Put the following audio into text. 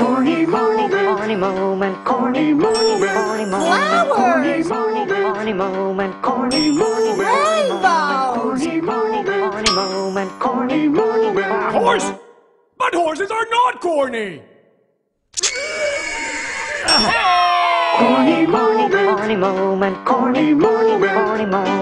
Corny moment, corny moment, corny moment, corny moment, Flowers. corny moment, corny moment, Rainbows. corny moment, corny moment, corny moment. Horse! But horses are not corny! Corny moment, corny moment, corny moment, corny moment,